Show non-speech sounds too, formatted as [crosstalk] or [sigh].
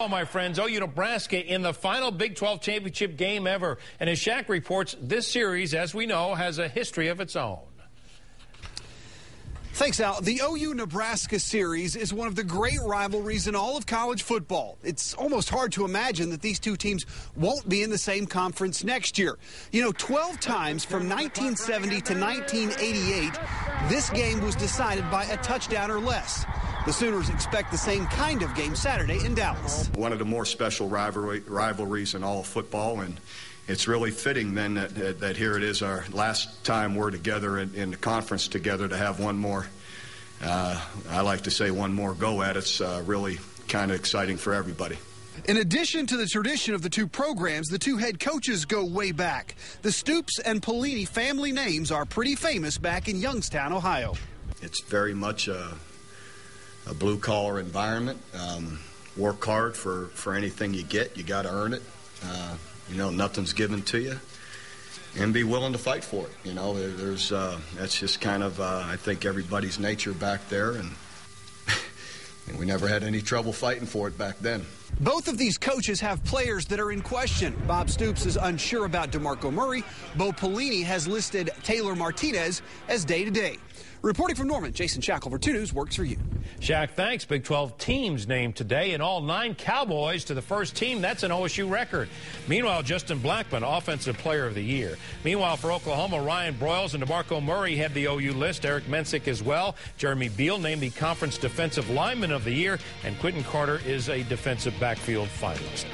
Oh, my friends, oh, OU Nebraska in the final Big 12 championship game ever. And as Shaq reports, this series, as we know, has a history of its own. Thanks, Al. The OU Nebraska series is one of the great rivalries in all of college football. It's almost hard to imagine that these two teams won't be in the same conference next year. You know, 12 times from 1970 to 1988, this game was decided by a touchdown or less. The Sooners expect the same kind of game Saturday in Dallas. One of the more special rivalry, rivalries in all of football, and it's really fitting then that, that, that, here it is our last time we're together in, in the conference together to have one more, uh, I like to say one more go at it. It's uh, really kind of exciting for everybody. In addition to the tradition of the two programs, the two head coaches go way back. The Stoops and Pelini family names are pretty famous back in Youngstown, Ohio. It's very much a, a blue collar environment. Um, work hard for, for anything you get, you got to earn it. Uh, you know, nothing's given to you, and be willing to fight for it. You know, there's uh, that's just kind of uh, I think everybody's nature back there, and [laughs] and we never had any trouble fighting for it back then. Both of these coaches have players that are in question. Bob Stoops is unsure about DeMarco Murray. Bo Pelini has listed Taylor Martinez as day to day. Reporting from Norman, Jason Shackle for 2 News works for you. Shaq, thanks. Big 12 teams named today, and all nine Cowboys to the first team. That's an OSU record. Meanwhile, Justin Blackmon, Offensive Player of the Year. Meanwhile, for Oklahoma, Ryan Broyles and DeMarco Murray head the OU list. Eric Mensik as well. Jeremy Beal named the Conference Defensive Lineman of the Year, and Quinton Carter is a Defensive Backfield finalist.